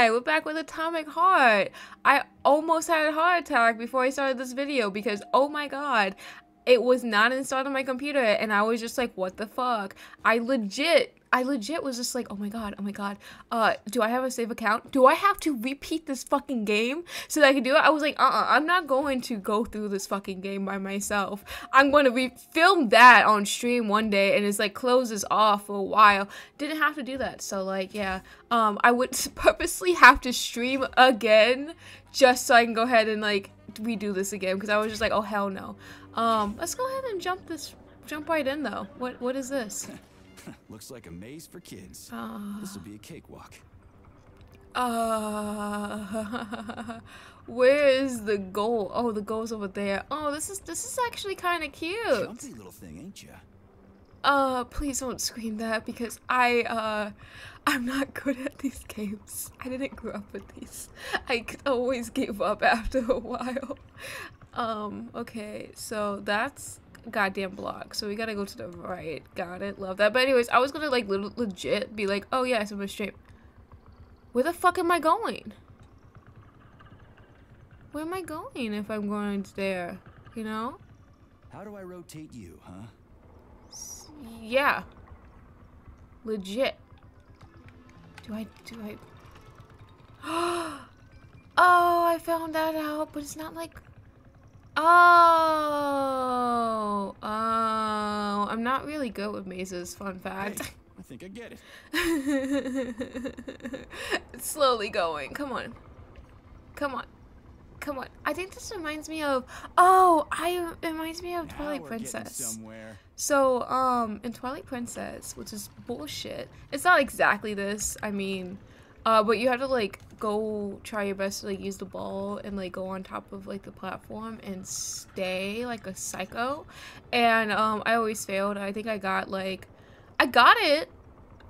Hi, we're back with Atomic Heart. I almost had a heart attack before I started this video because, oh my god, it was not installed on my computer and I was just like, what the fuck? I legit I legit was just like, oh my god, oh my god. Uh, do I have a save account? Do I have to repeat this fucking game so that I can do it? I was like, uh-uh, I'm not going to go through this fucking game by myself. I'm going to re film that on stream one day and it's like closes off for a while. Didn't have to do that. So like, yeah, um, I would purposely have to stream again just so I can go ahead and like redo this again because I was just like, oh hell no. Um, let's go ahead and jump this, jump right in though. What, what is this? Looks like a maze for kids. Uh, this will be a cakewalk. uh, where is the goal? Oh, the goal's over there. Oh, this is this is actually kind of cute. Jumpy little thing, ain't ya? Uh, please don't scream that because I uh, I'm not good at these games. I didn't grow up with these. I always gave up after a while. Um, okay, so that's goddamn block. So we gotta go to the right. Got it. Love that. But anyways, I was gonna like le legit be like, oh yes, I'm gonna stream. Where the fuck am I going? Where am I going if I'm going there? You know? How do I rotate you, huh? Yeah. Legit. Do I, do I... oh, I found that out, but it's not like Oh, oh, I'm not really good with mazes, fun fact. Hey, I think I get it. it's slowly going. Come on. Come on. Come on. I think this reminds me of oh, I it reminds me of now Twilight Princess. Somewhere. So, um, in Twilight Princess, which is bullshit. It's not exactly this. I mean, uh, but you have to like go try your best to like use the ball and like go on top of like the platform and stay like a psycho. And um, I always failed. I think I got like, I got it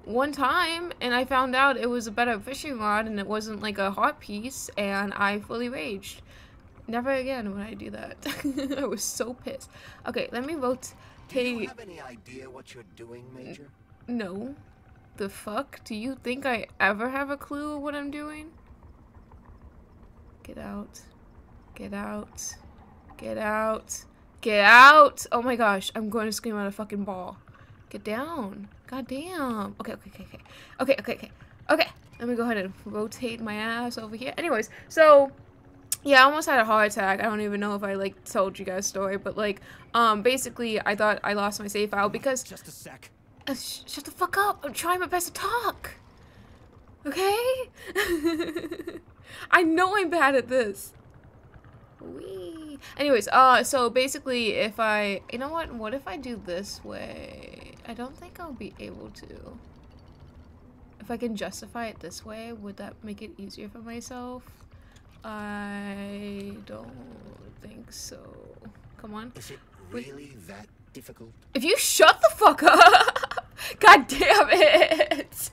one time and I found out it was a better fishing rod and it wasn't like a hot piece and I fully raged. Never again would I do that. I was so pissed. Okay, let me vote. Do you have any idea what you're doing, Major? No the fuck? Do you think I ever have a clue what I'm doing? Get out. Get out. Get out. Get out! Oh my gosh, I'm going to scream at a fucking ball. Get down. God damn. Okay, okay, okay, okay. Okay, okay, okay. Okay, let me go ahead and rotate my ass over here. Anyways, so yeah, I almost had a heart attack. I don't even know if I like told you guys story, but like, um, basically I thought I lost my save file because just a sec. Uh, sh shut the fuck up. I'm trying my best to talk. Okay? I know I'm bad at this. Wee. Anyways, uh, so basically if I, you know what, what if I do this way? I don't think I'll be able to. If I can justify it this way, would that make it easier for myself? I don't think so. Come on. Is it really Wait. that difficult? If you shut the fuck up! God damn it!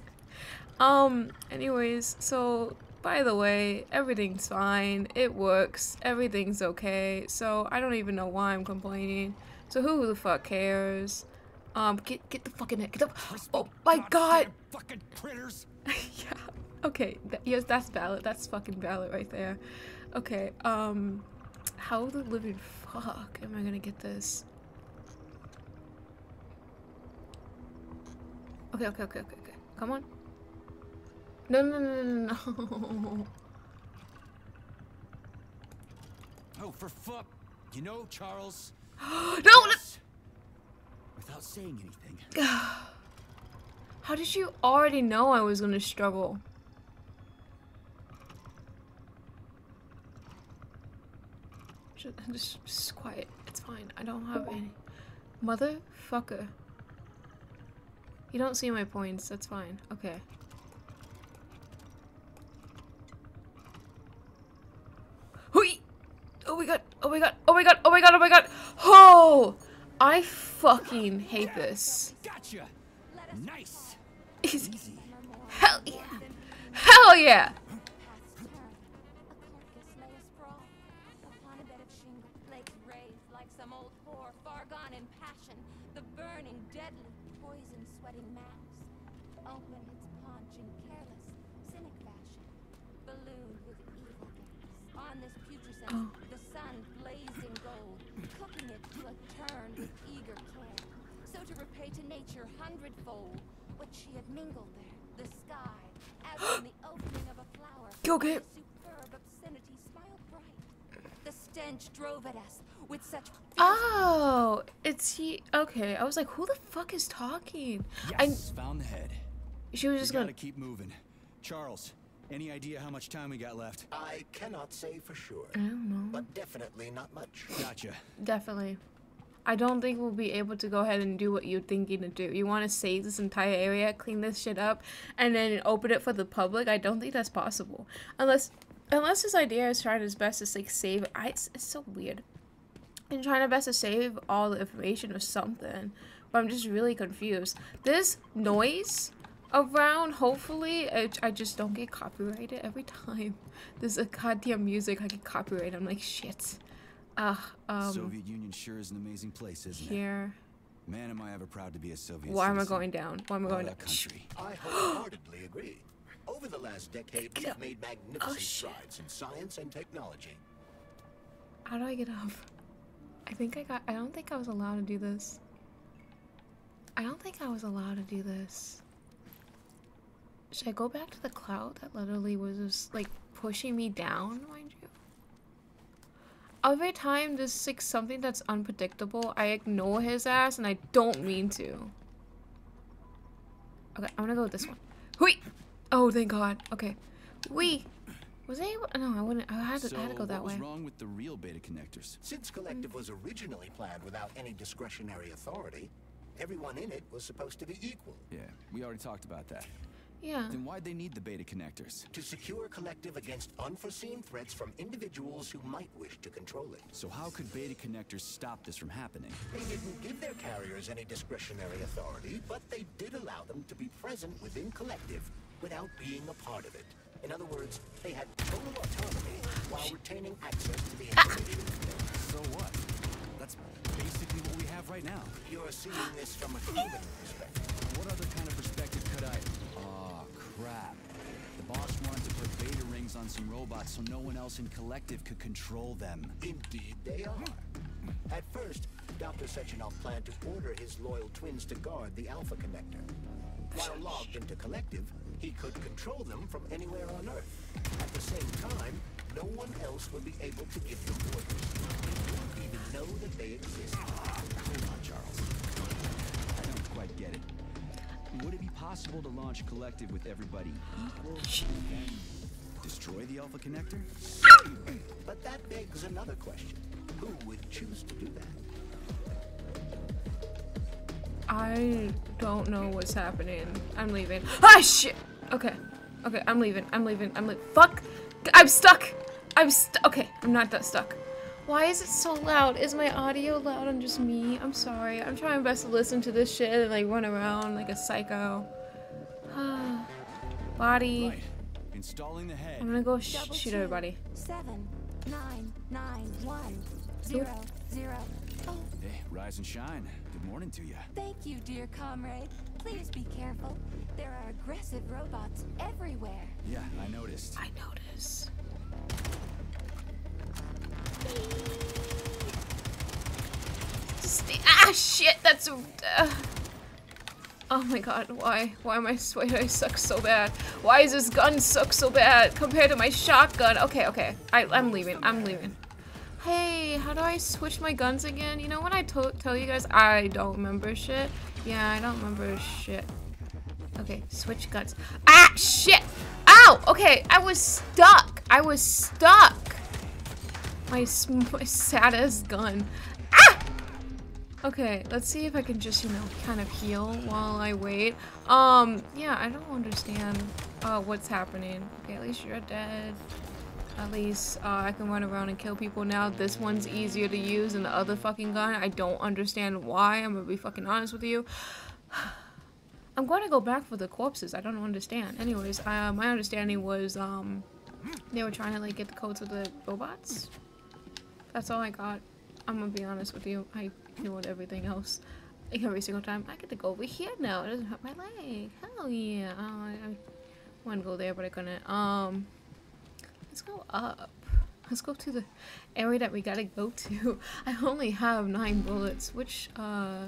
Um, anyways, so, by the way, everything's fine. It works. Everything's okay. So, I don't even know why I'm complaining. So, who the fuck cares? Um, get get the fucking get the. Oh my god! Fucking critters. yeah. Okay. Th yes, that's valid. That's fucking valid right there. Okay. Um, how the living fuck am I gonna get this? Okay, okay, okay, okay, okay. Come on. No, no, no, no, no. Oh, for fuck. You know, Charles. no, no! Without saying anything. How did you already know I was gonna struggle? Just, just, just quiet. It's fine. I don't have any. Motherfucker. You don't see my points, that's fine. Okay. Hui! Oh my god, oh my god, oh my god, oh my god, oh my god! Oh! I fucking hate this. Gotcha! Nice! Easy. Hell yeah! Hell yeah! Mass. Open its paunch in careless, cynic fashion. balloon with evil gas. On this putrescent, Oh. the sun blazed in gold, cooking it to a turn with eager care. So to repay to nature hundredfold what she had mingled there, the sky, as in the opening of a flower, Okay. where stench drove at us with such Oh, it's he. Okay, I was like, who the fuck is talking? Yes, found the head. I she was We just gotta gonna. keep moving. Charles, any idea how much time we got left? I cannot say for sure, I don't know. but definitely not much. Gotcha. Definitely. I don't think we'll be able to go ahead and do what you're thinking to do. You want to save this entire area, clean this shit up, and then open it for the public. I don't think that's possible, unless unless his idea is trying his best to like save. I it's, it's so weird. And trying his best to save all the information or something, but I'm just really confused. This noise around, hopefully, I, I just don't get copyrighted every time. There's a uh, goddamn music I get copyrighted. I'm like shit. Ah, um. Soviet Union sure is an amazing place, isn't here. it? Man, am I ever proud to be a Soviet Why am I citizen. going down? Why am I going a down? country. I wholeheartedly agree. Over the last decade, Get we've made Oh, magnificent shit. strides in science and technology. How do I get up? I think I got. I don't think I was allowed to do this. I don't think I was allowed to do this. Should I go back to the cloud that literally was just like pushing me down, mind you? Every time there's like something that's unpredictable, I ignore his ass and I don't mean to. Okay, I'm gonna go with this one. Hui! Oh, thank God. Okay. Wee! Was I able? No, I wouldn't. I had to, So, I had to go that what way. was wrong with the real beta connectors? Since Collective was originally planned without any discretionary authority, everyone in it was supposed to be equal. Yeah, we already talked about that. Yeah. Then why'd they need the beta connectors? To secure Collective against unforeseen threats from individuals who might wish to control it. So how could beta connectors stop this from happening? They didn't give their carriers any discretionary authority, but they did allow them to be present within Collective without being a part of it. In other words, they had total autonomy while retaining access to the ah! information. So what? That's basically what we have right now. You're seeing this from a human perspective. What other kind of perspective could I... Crap. The boss wanted to put beta rings on some robots so no one else in Collective could control them. Indeed, they are. At first, Dr. Sechenov planned to order his loyal twins to guard the Alpha Connector. While logged into Collective, he could control them from anywhere on Earth. At the same time, no one else would be able to give them orders. They wouldn't even know that they exist. Hold on, Charles. Would it be possible to launch Collective with everybody equal destroy the Alpha Connector? But that begs another question. Who would choose to do that? I don't know what's happening. I'm leaving. Ah, shit! Okay. Okay, I'm leaving. I'm leaving. I'm leaving. Fuck! I'm stuck! I'm stuck. Okay, I'm not that stuck. Why is it so loud? Is my audio loud and just me? I'm sorry. I'm trying my best to listen to this shit and like run around like a psycho. Body. Right. Installing the head. I'm gonna go sh double shoot two, everybody. Seven, nine, nine, one, zero, zero. Oh, Hey, rise and shine. Good morning to you. thank you, dear comrade. Please be careful. There are aggressive robots everywhere. Yeah, I noticed. I notice. Ah, shit, that's. Uh, oh my god, why? Why am I. Why do I suck so bad? Why is this gun suck so bad compared to my shotgun? Okay, okay. I, I'm leaving. I'm leaving. Hey, how do I switch my guns again? You know when I to tell you guys I don't remember shit? Yeah, I don't remember shit. Okay, switch guns. Ah, shit! Ow! Okay, I was stuck. I was stuck. My, my saddest gun. Ah! Okay, let's see if I can just, you know, kind of heal while I wait. Um, yeah, I don't understand uh, what's happening. Okay, at least you're dead. At least uh, I can run around and kill people now. This one's easier to use than the other fucking gun. I don't understand why. I'm gonna be fucking honest with you. I'm going to go back for the corpses. I don't understand. Anyways, uh, my understanding was um, they were trying to like get the codes of the robots. That's all I got. I'm gonna be honest with you. I ignored everything else. Like, every single time. I get to go over here now. It doesn't hurt my leg. Hell yeah. Oh, I, I wanted to go there, but I couldn't. Um, let's go up. Let's go to the area that we gotta go to. I only have nine bullets. Which, uh,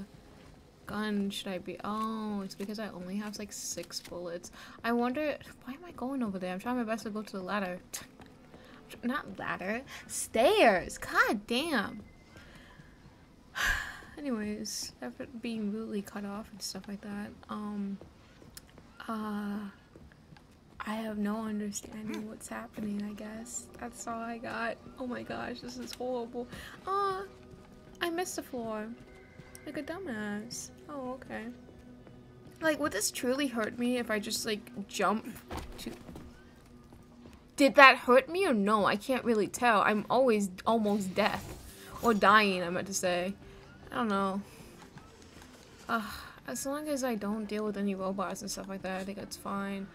gun should I be? Oh, it's because I only have like six bullets. I wonder, why am I going over there? I'm trying my best to go to the ladder. Not ladder, stairs. God damn. Anyways, after being really cut off and stuff like that, um, uh, I have no understanding what's happening, I guess. That's all I got. Oh my gosh, this is horrible. Ah, uh, I missed the floor. Like a dumbass. Oh, okay. Like, would this truly hurt me if I just, like, jump to... Did that hurt me or no? I can't really tell. I'm always almost death. Or dying, I meant to say. I don't know. Uh, as long as I don't deal with any robots and stuff like that, I think it's fine.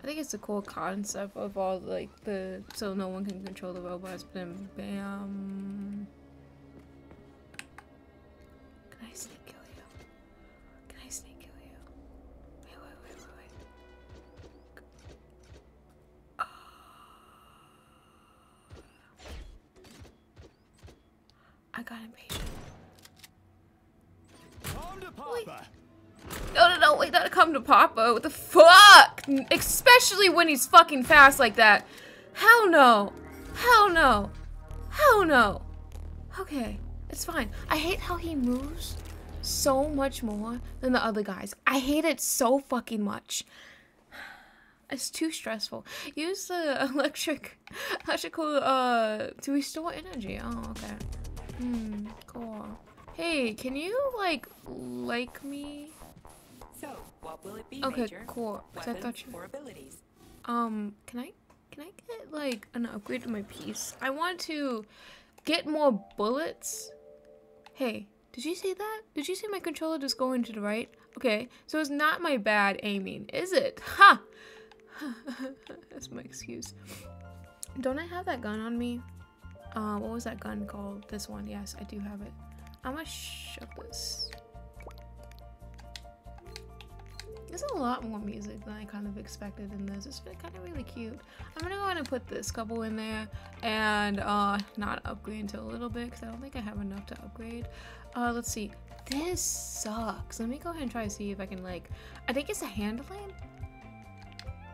I think it's a cool concept of all like the so no one can control the robots. Bam, bam. Impatient. Wait. No, no, no, wait, not come to Papa. What the fuck? Especially when he's fucking fast like that. Hell no. Hell no. Hell no. Okay, it's fine. I hate how he moves so much more than the other guys. I hate it so fucking much. It's too stressful. Use the electric, electrical, uh, to restore energy. Oh, okay. Hmm, cool. Hey, can you, like, like me? So, what will it be, Okay, Major? cool. 'cause I thought you... or abilities? Um, can I, can I get, like, an upgrade to my piece? I want to get more bullets. Hey, did you see that? Did you see my controller just going to the right? Okay, so it's not my bad aiming, is it? Ha! That's my excuse. Don't I have that gun on me? Uh, what was that gun called? This one. Yes, I do have it. I'm gonna shove this. There's a lot more music than I kind of expected in this. It's kind of really cute. I'm gonna go ahead and put this couple in there and uh, not upgrade until a little bit because I don't think I have enough to upgrade. Uh, let's see. This sucks. Let me go ahead and try to see if I can like. I think it's the handling.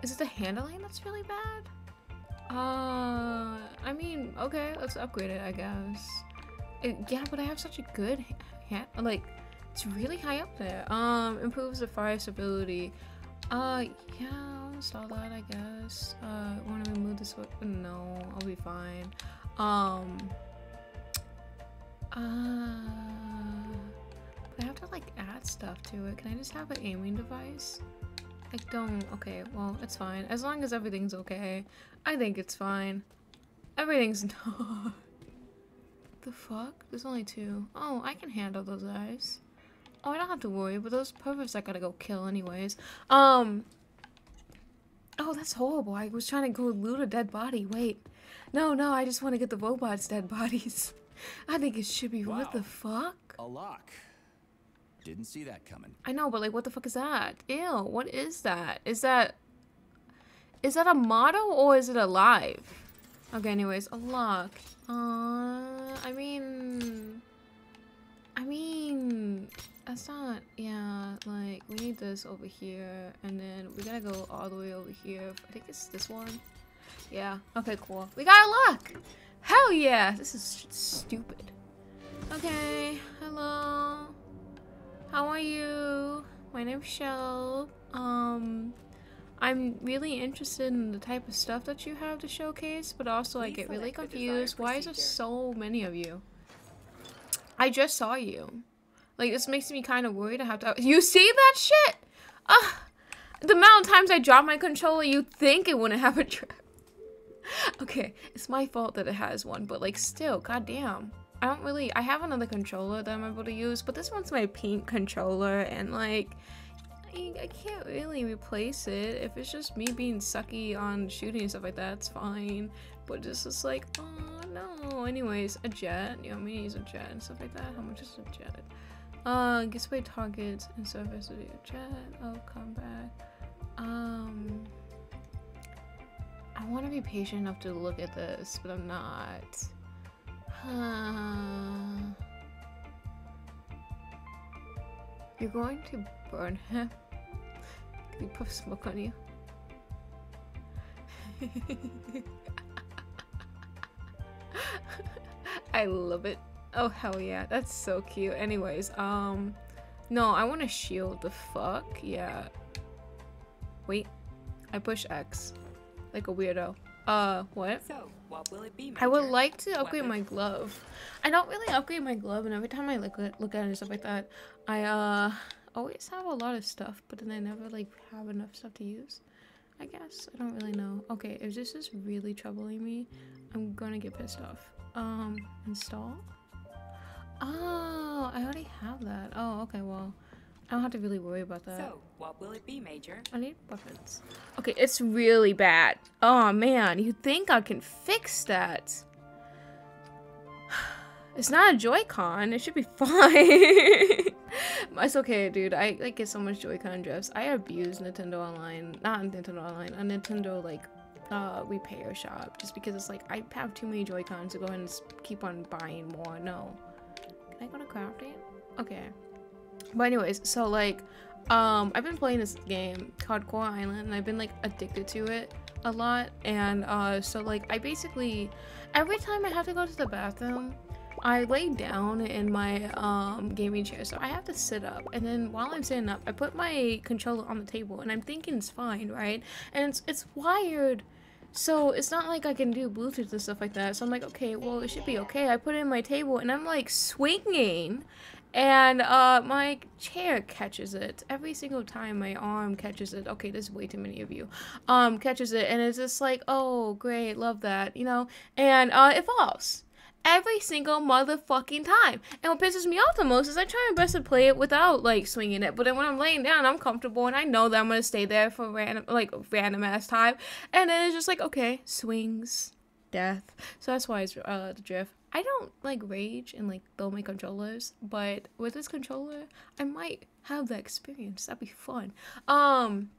Is it the handling that's really bad? Uh, I mean, okay, let's upgrade it. I guess. It, yeah, but I have such a good hand. Like, it's really high up there. Um, improves the fire stability. Uh, yeah, I'll install that, I guess. Uh, want to remove this weapon? No, I'll be fine. Um, uh, I have to, like, add stuff to it. Can I just have an aiming device? I don't. Okay, well, it's fine. As long as everything's okay. I think it's fine. Everything's not. the fuck? There's only two. Oh, I can handle those guys. Oh, I don't have to worry, but those perverts I gotta go kill anyways. Um. Oh, that's horrible. I was trying to go loot a dead body. Wait. No, no, I just want to get the robots' dead bodies. I think it should be. What the fuck? A lock. Didn't see that coming. I know, but like, what the fuck is that? Ew, what is that? Is that. Is that a motto or is it alive? Okay, anyways, a lock. Uh, I mean. I mean. That's not. Yeah, like, we need this over here. And then we gotta go all the way over here. I think it's this one. Yeah, okay, cool. We got a lock! Hell yeah! This is stupid. Okay, hello. How are you? My name's Shell. Um, I'm really interested in the type of stuff that you have to showcase, but also I get really select the desired confused. Why is there so many of you? I just saw you. Like, this makes me kind of worried. I have to. You see that shit? Ugh. The amount of times I drop my controller, you'd think it wouldn't have a trap. okay, it's my fault that it has one, but like, still, goddamn. I don't really. I have another controller that I'm able to use, but this one's my pink controller, and like, I, can't really replace it. If it's just me being sucky on shooting and stuff like that, it's fine. But it's just like, oh no. Anyways, a jet. You know, me use a jet and stuff like that. How much is a jet? Uh, gets away targets and surface to a jet. Oh, combat. Um. I want to be patient enough to look at this, but I'm not. You're going to burn him? Can we put smoke on you? I love it. Oh hell yeah, that's so cute. Anyways, um, no, I want to shield the fuck. Yeah. Wait, I push X, like a weirdo. Uh, what? So, what will it be, I would like to upgrade my glove. I don't really upgrade my glove, and every time I look at look at it and stuff like that, I uh always have a lot of stuff, but then I never like have enough stuff to use. I guess I don't really know. Okay, if this is really troubling me, I'm gonna get pissed off. Um, install. Oh, I already have that. Oh, okay. Well, I don't have to really worry about that. So, what will it be, Major? I need weapons. Okay, it's really bad. Oh man, you think I can fix that? It's not a Joy-Con. It should be fine. it's okay, dude. I like get so much Joy-Con drifts. I abuse Nintendo Online, not Nintendo Online, a Nintendo like uh repair shop, just because it's like I have too many Joy-Cons to go ahead and keep on buying more. No. Can I go to crafting? Okay. But anyways, so like, um, I've been playing this game called Coral Island, and I've been like addicted to it a lot. And uh, so like, I basically every time I have to go to the bathroom, I lay down in my um gaming chair, so I have to sit up. And then while I'm sitting up, I put my controller on the table, and I'm thinking it's fine, right? And it's it's wired. So it's not like I can do Bluetooth and stuff like that. So I'm like, okay, well, it should be okay. I put it in my table and I'm like swinging and uh, my chair catches it. Every single time my arm catches it. Okay there's way too many of you. Um catches it and it's just like oh great love that you know? And uh it falls. Every single motherfucking time. And what pisses me off the most is i try my best to play it without like swinging it. But then when i'm laying down i'm comfortable and i know that i'm gonna stay there for random like random ass time. And then it's just like okay swings death. So that's why it's uh the drift I don't like rage and like throw my controllers, but with this controller, I might have that experience. That'd be fun. Um,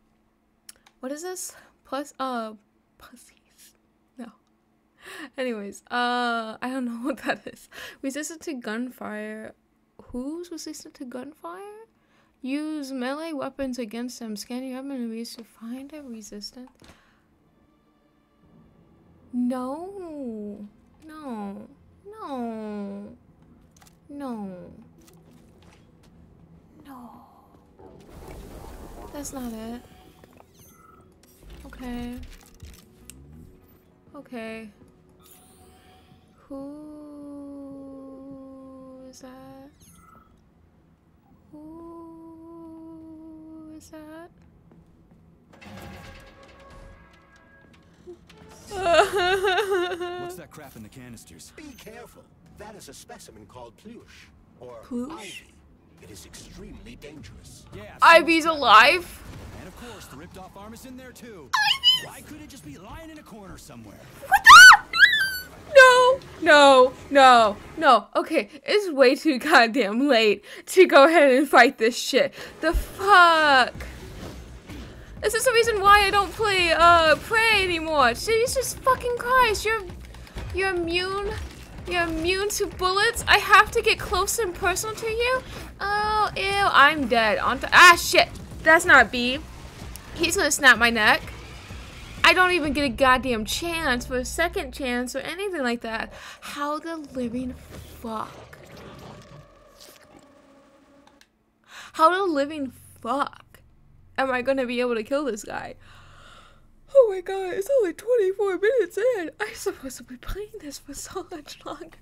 what is this? Plus, uh, pussies. No. Anyways, uh, I don't know what that is. Resistant to gunfire. Who's resistant to gunfire? Use melee weapons against them. Scan your enemies to find a resistant. No. No. No. No. No. That's not it. Okay. Okay. Who is that? Who is that? What's that crap in the canisters? Be careful. That is a specimen called Plush, or Plush? Ivy. It is extremely dangerous. Yeah. Ivy's alive? And of course, the ripped off arm is in there too. Why couldn't it just be lying in a corner somewhere? What the? No, no, no, no. Okay, it's way too goddamn late to go ahead and fight this shit. The fuck? This is the reason why I don't play uh Prey anymore. Jesus fucking Christ, you're you're immune. You're immune to bullets. I have to get close and personal to you. Oh, ew, I'm dead. On ah shit. That's not B. He's gonna snap my neck. I don't even get a goddamn chance for a second chance or anything like that. How the living fuck? How the living fuck am I gonna be able to kill this guy? Oh my god, it's only 24 minutes in. I'm supposed to be playing this for so much longer.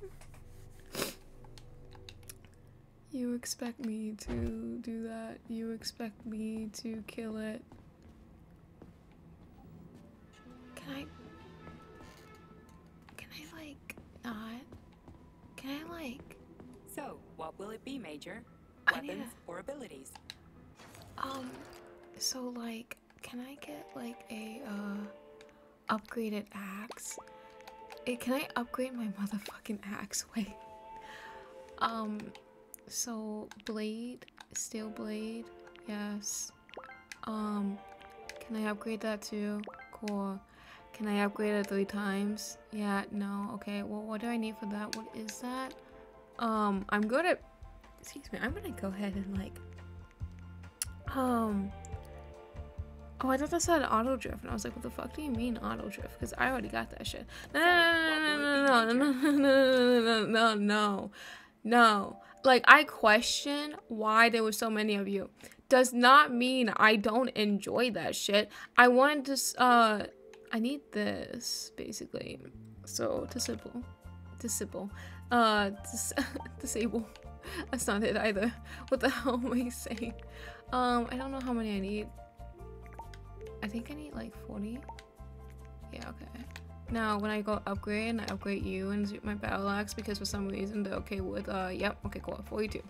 You expect me to do that? You expect me to kill it? Can I? Can I like not? Can I like So, what will it be, Major? I need Weapons or abilities? um? So like, can I get like a uh upgraded axe? Eh, can I upgrade my motherfucking axe? Wait. Um. So blade, steel blade, yes. Um. Can I upgrade that too? Cool. Can I upgrade it three times? Yeah, no. Okay, well, what do I need for that? What is that? Um, I'm gonna... Excuse me. I'm gonna go ahead and, like... Um... Oh, I thought that said auto drift, and I was like, what the fuck do you mean auto drift? Because I already got that shit. No, no, no, no, no, no, no, no, no, no, no. Like, I question why there were so many of you. Does not mean I don't enjoy that shit. I wanted to, uh, I need this, basically. So, disable. Disable. Uh, dis disable. That's not it either. What the hell am I saying? Um, I don't know how many I need. I think I need like 40. Yeah, okay. Now, when I go upgrade, and I upgrade you and my battle axe because for some reason they're okay with, uh, yep, okay, cool, 42.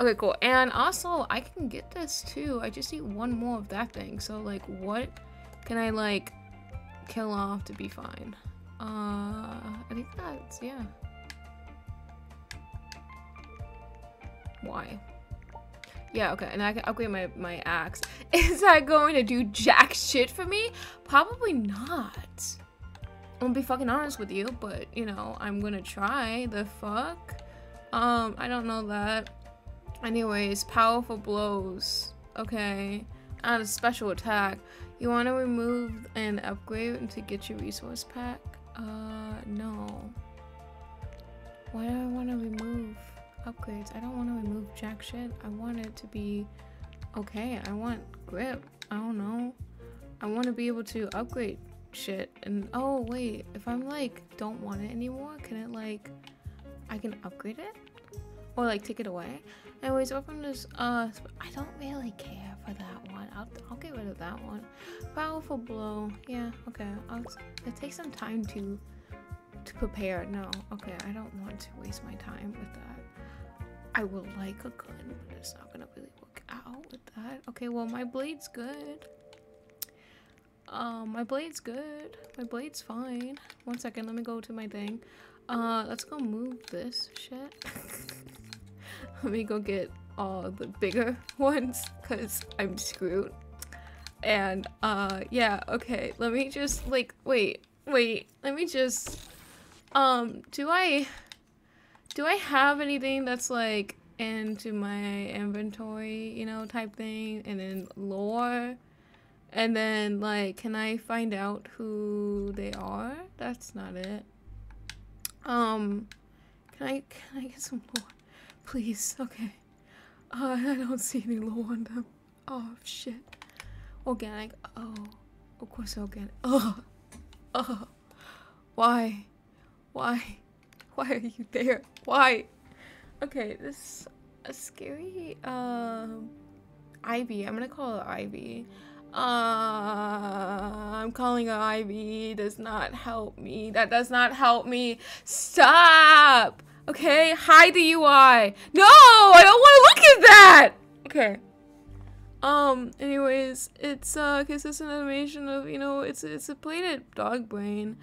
Okay, cool. And also, I can get this too. I just need one more of that thing. So, like, what can I, like, kill off to be fine? Uh, I think that's, yeah. Why? Yeah, okay, and I can upgrade my, my axe. Is that going to do jack shit for me? Probably not. I'm gonna be fucking honest with you, but, you know, I'm gonna try. The fuck? Um, I don't know that. Anyways, powerful blows. Okay. Add a special attack. You want to remove and upgrade to get your resource pack? Uh, no. Why do I want to remove upgrades? I don't want to remove jack shit. I want it to be okay. I want grip. I don't know. I want to be able to upgrade shit. And oh, wait. If I'm like, don't want it anymore, can it like, I can upgrade it? Or like take it away? Anyways, open this, uh, I don't really care for that one. I'll, I'll get rid of that one. Powerful blow. Yeah, okay. I'll, it takes some time to, to prepare. No, okay. I don't want to waste my time with that. I would like a gun, but it's not gonna really work out with that. Okay, well, my blade's good. Um, my blade's good. My blade's fine. One second, let me go to my thing. Uh, let's go move this shit. let me go get all the bigger ones because I'm screwed. And, uh, yeah, okay. Let me just, like, wait, wait. Let me just, um, do I, do I have anything that's, like, into my inventory, you know, type thing? And then lore? And then, like, can I find out who they are? That's not it. Um, can I, can I get some lore? Please, okay. Uh, I don't see any lore on them. Oh, shit. Organic. Oh, of course organic. Oh, oh. Why? Why? Why are you there? Why? Okay, this a scary, um, Ivy. I'm gonna call it Ivy. Uh, I'm calling her Ivy. Does not help me. That does not help me. Stop! Okay, hide the UI. No, I don't want to look at that! Okay. Um, anyways, it's uh consistent animation of, you know, it's it's a plated dog brain.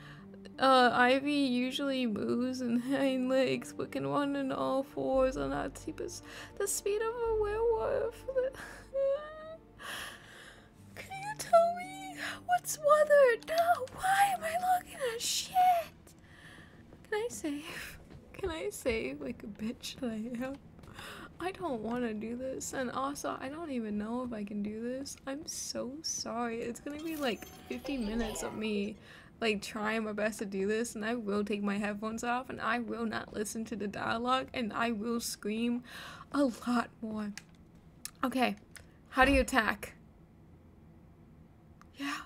Uh, Ivy usually moves in hind legs, but can run in all fours on that steepest the speed of a werewolf. can you tell me what's weathered? No, why am I looking at shit? Can I save? Can I save like a bitch that I am? I don't want to do this, and also I don't even know if I can do this. I'm so sorry. It's gonna be like 50 minutes of me like trying my best to do this, and I will take my headphones off, and I will not listen to the dialogue, and I will scream a lot more. Okay, how do you attack? Yeah,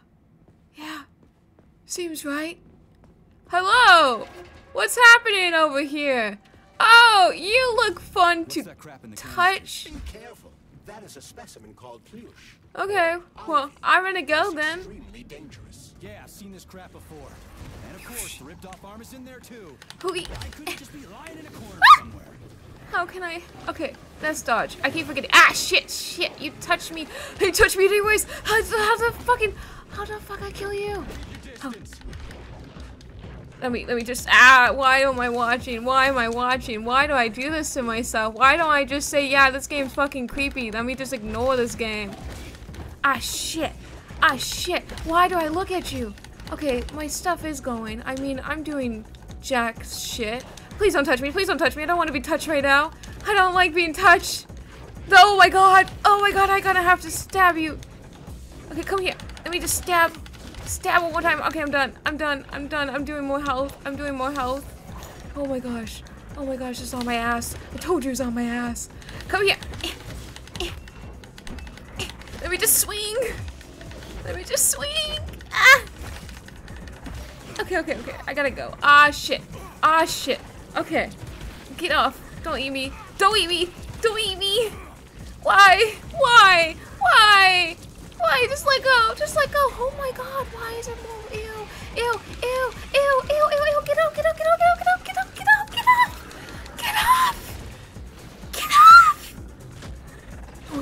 yeah, seems right. Hello, what's happening over here? Oh, you look fun What's to that crap in the touch. Be careful. That is a specimen called Plyushch. Okay, well, I'm gonna go then. Dangerous. Yeah, I've seen this crap before. And of course, the ripped off arm is in there too. Who e- I couldn't just be lying in a corner somewhere. How can I? Okay, that's dodge. I keep forgetting. Ah, shit, shit. You touched me. You touched me anyways. How, how the fucking? How the fuck I kill you? How? Let me, let me just, ah, why am I watching? Why am I watching? Why do I do this to myself? Why don't I just say, yeah, this game's fucking creepy. Let me just ignore this game. Ah, shit. Ah, shit. Why do I look at you? Okay, my stuff is going. I mean, I'm doing jack shit. Please don't touch me. Please don't touch me. I don't want to be touched right now. I don't like being touched. Oh my god. Oh my god, I gotta have to stab you. Okay, come here. Let me just stab. Stab it one time. Okay, I'm done. I'm done. I'm done. I'm doing more health. I'm doing more health. Oh my gosh. Oh my gosh, it's on my ass. I told you it's on my ass. Come here. Let me just swing. Let me just swing. Ah. Okay, okay, okay. I gotta go. Ah, shit. Ah, shit. Okay. Get off. Don't eat me. Don't eat me. Don't eat me. Why? Why? Why? Why? Just let go. Just let go. Oh my god. Why is it more? Ew. Ew. Ew. Ew. Ew. Ew. Ew. Get up. Get up. Get up. Get up. Get up.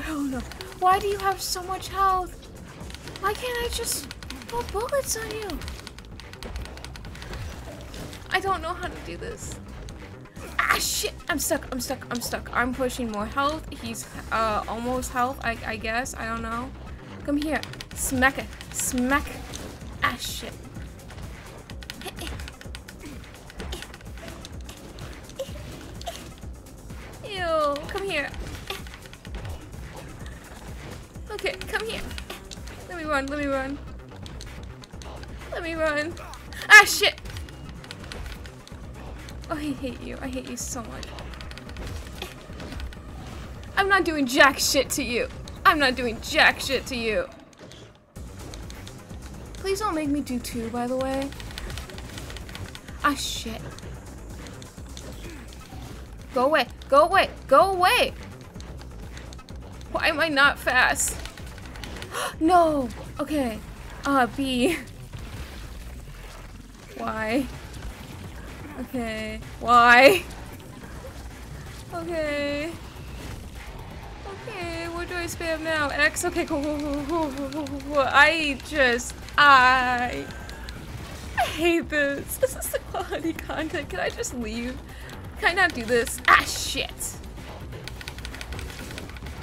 Oh no. Why do you have so much health? Why can't I just put bullets on you? I don't know how to do this. Ah, shit. I'm stuck. I'm stuck. I'm stuck. I'm pushing more health. He's uh, almost health, I, I guess. I don't know. Come here. Smack it. Smack. Ah, shit. Run. Let me run. Let me run. Ah, shit. Oh, I hate you. I hate you so much. I'm not doing jack shit to you. I'm not doing jack shit to you. Please don't make me do two, by the way. Ah, shit. Go away. Go away. Go away. Why am I not fast? no! Okay. Uh, B. Why? Okay. Why? Okay. Okay, what do I spam now? X? Okay, cool, cool, cool, cool, cool, cool, cool. I just... I... I hate this. This is the quality content. Can I just leave? Can I not do this? Ah, shit.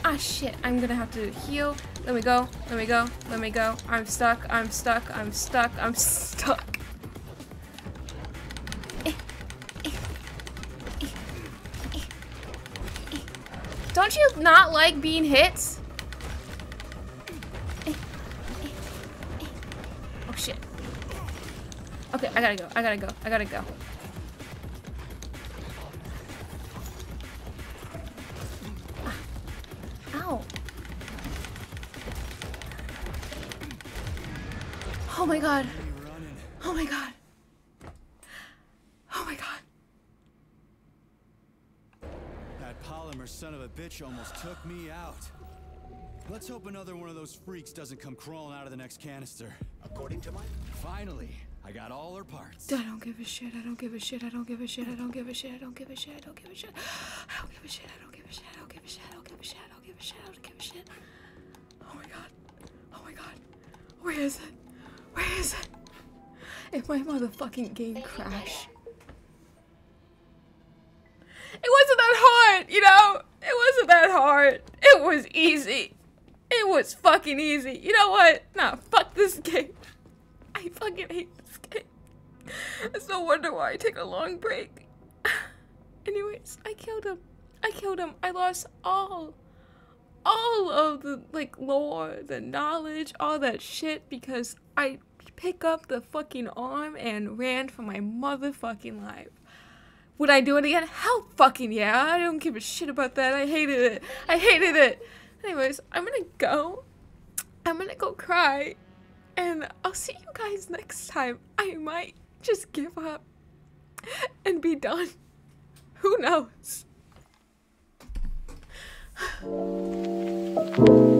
Ah, shit. I'm gonna have to heal. Let me go. Let me go. Let me go. I'm stuck. I'm stuck. I'm stuck. I'm stuck. Don't you not like being hit? Oh shit. Okay, I gotta go. I gotta go. I gotta go. Oh my god. Oh my god. Oh my god. That polymer son of a bitch almost took me out. Let's hope another one of those freaks doesn't come crawling out of the next canister. According to my Finally, I got all her parts. I don't give a shit. I don't give a shit. I don't give a shit. I don't give a shit. I don't give a shit. I don't give a shit. I don't give a shit. I don't give a shit. I don't give a shit. I don't give a shit. I don't give a shit. I don't give a shit. Oh my god. Oh my god. Where is it? Where is it? If my motherfucking game crash. It wasn't that hard, you know? It wasn't that hard. It was easy. It was fucking easy. You know what? Nah, fuck this game. I fucking hate this game. It's no wonder why I take a long break. Anyways, I killed him. I killed him. I lost all, all of the like lore, the knowledge, all that shit because I pick up the fucking arm and ran for my motherfucking life. Would I do it again? Hell fucking yeah. I don't give a shit about that. I hated it. I hated it. Anyways, I'm gonna go. I'm gonna go cry. And I'll see you guys next time. I might just give up and be done. Who knows? Thank you.